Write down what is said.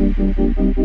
嗯嗯嗯嗯嗯